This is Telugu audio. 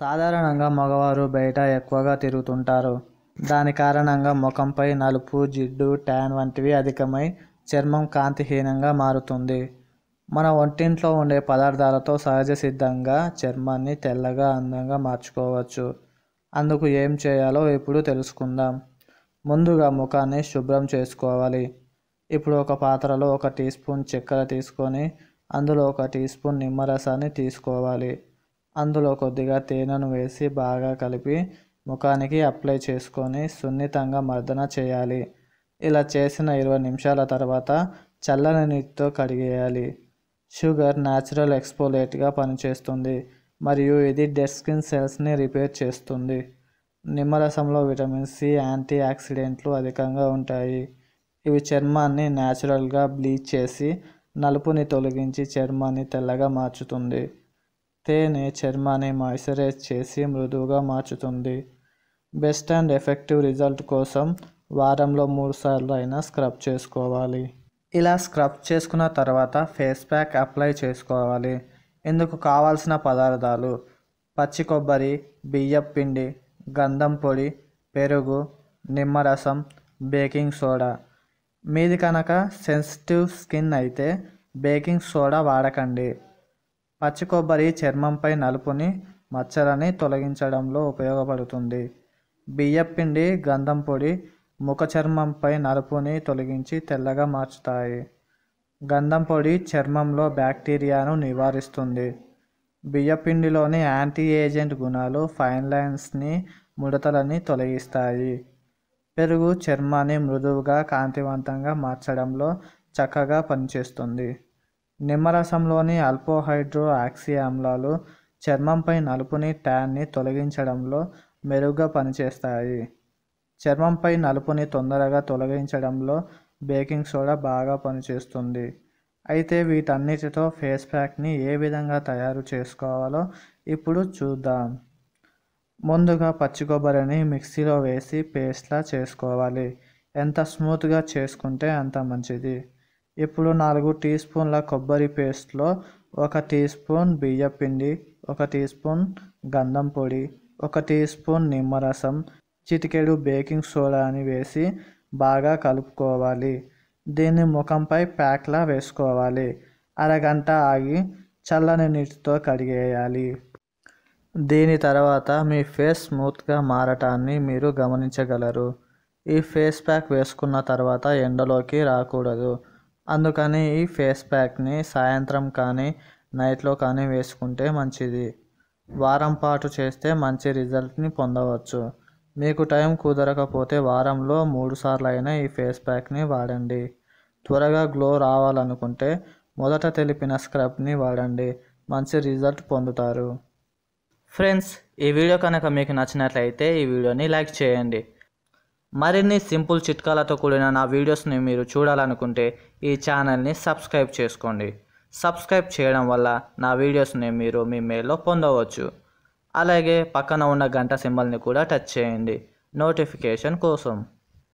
సాధారణంగా మగవారు బయట ఎక్కువగా తిరుగుతుంటారు. దాని కారణంగా ముఖంపై నలుపు జిడ్డు ట్యాన్ వంటివి అధికమై చర్మం కాంతిహీనంగా మారుతుంది. మన ఒంటింట్లో ఉండే పదార్థాలతో సహజ సిద్ధంగా చర్మాన్ని తెల్లగా అందంగా మార్చుకోవచ్చు. అందుకు ఏం చేయాలో ఇప్పుడు తెలుసుకుందాం. ముందుగా ముఖాన్ని శుభ్రం చేసుకోవాలి. ఇప్పుడు ఒక పాత్రలో ఒక టీ స్పూన్ చక్కెర తీసుకొని అందులో ఒక టీ స్పూన్ నిమ్మరసాన్ని తీసుకోవాలి. అందులో కొద్దిగా తేనెను వేసి బాగా కలిపి ముఖానికి అప్లై చేసుకొని సున్నితంగా మర్దన చేయాలి. ఇలా చేసిన ఇరవై నిమిషాల తర్వాత చల్లని నీటితో కడిగేయాలి. షుగర్ న్యాచురల్ ఎక్స్పోలేట్గా పనిచేస్తుంది మరియు ఇది డెడ్ స్కిన్ సెల్స్ని రిపేర్ చేస్తుంది. నిమ్మరసంలో విటమిన్ సి యాంటీ ఆక్సిడెంట్లు అధికంగా ఉంటాయి. ఇవి చర్మాన్ని న్యాచురల్గా బ్లీచ్ చేసి నలుపుని తొలగించి చర్మాన్ని తెల్లగా మార్చుతుంది. తేనె చర్మాన్ని మాయిశ్చరైజ్ చేసి మృదువుగా మార్చుతుంది. బెస్ట్ అండ్ ఎఫెక్టివ్ రిజల్ట్ కోసం వారంలో మూడు సార్లు అయినా స్క్రబ్ చేసుకోవాలి. ఇలా స్క్రబ్ చేసుకున్న తర్వాత ఫేస్ ప్యాక్ అప్లై చేసుకోవాలి. ఇందుకు కావాల్సిన పదార్థాలు పచ్చి కొబ్బరి బియ్యం పిండి గంధం పొడి పెరుగు నిమ్మరసం బేకింగ్ సోడా. మీది కనుక సెన్సిటివ్ స్కిన్ అయితే బేకింగ్ సోడా వాడకండి. పచ్చి కొబ్బరి చర్మంపై నలుపుని మచ్చలని తొలగించడంలో ఉపయోగపడుతుంది. బియ్యపిండి గంధం పొడి ముఖ చర్మంపై నలుపుని తొలగించి తెల్లగా మార్చుతాయి. గంధం పొడి చర్మంలో బ్యాక్టీరియాను నివారిస్తుంది. బియ్యపిండిలోని యాంటీ ఏజెంట్ గుణాలు ఫైన్ లైన్స్ని ముడతలని తొలగిస్తాయి. పెరుగు చర్మాన్ని మృదువుగా కాంతివంతంగా మార్చడంలో చక్కగా పనిచేస్తుంది. నిమ్మరసంలోని అల్పోహైడ్రో ఆక్సి ఆమ్లాలు చర్మంపై నలుపుని ట్యాన్ని తొలగించడంలో మెరుగ్గా పనిచేస్తాయి. చర్మంపై నలుపుని తొందరగా తొలగించడంలో బేకింగ్ సోడా బాగా పనిచేస్తుంది. అయితే వీటన్నిటితో ఫేస్ ప్యాక్ని ఏ విధంగా తయారు చేసుకోవాలో ఇప్పుడు చూద్దాం. ముందుగా పచ్చి కొబ్బరిని మిక్సీలో వేసి పేస్ట్లా చేసుకోవాలి. ఎంత స్మూత్గా చేసుకుంటే అంత మంచిది. ఇప్పుడు నాలుగు టీ స్పూన్ల కొబ్బరి పేస్ట్లో ఒక టీ స్పూన్ బియ్య పిండి ఒక టీ స్పూన్ గంధం పొడి ఒక టీ స్పూన్ నిమ్మరసం చిటికెడు బేకింగ్ సోడాని వేసి బాగా కలుపుకోవాలి. దీన్ని ముఖంపై ప్యాక్లా వేసుకోవాలి. అరగంట ఆగి చల్లని నీటితో కడిగేయాలి. దీని తర్వాత మీ ఫేస్ స్మూత్గా మారటాన్ని మీరు గమనించగలరు. ఈ ఫేస్ ప్యాక్ వేసుకున్న తర్వాత ఎండలోకి రాకూడదు. అందుకని ఈ ఫేస్ ప్యాక్ని సాయంత్రం కానీ నైట్లో కానీ వేసుకుంటే మంచిది. వారం పాటు చేస్తే మంచి రిజల్ట్ని పొందవచ్చు. మీకు టైం కుదరకపోతే వారంలో మూడు సార్లు అయినా ఈ ఫేస్ ప్యాక్ని వాడండి. త్వరగా గ్లో రావాలనుకుంటే మొదట తెలిపిన స్క్రబ్ని వాడండి. మంచి రిజల్ట్ పొందుతారు. ఫ్రెండ్స్ ఈ వీడియో కనుక మీకు నచ్చినట్లయితే ఈ వీడియోని లైక్ చేయండి. మరిన్ని సింపుల్ చిట్కాలతో కూడిన నా వీడియోస్ని మీరు చూడాలనుకుంటే ఈ ఛానల్ని సబ్స్క్రైబ్ చేసుకోండి. సబ్స్క్రైబ్ చేయడం వల్ల నా వీడియోస్ని మీరు మీ మెయిల్లో పొందవచ్చు. అలాగే పక్కన ఉన్న గంట సింబల్ని కూడా టచ్ చేయండి. నోటిఫికేషన్ కోసం.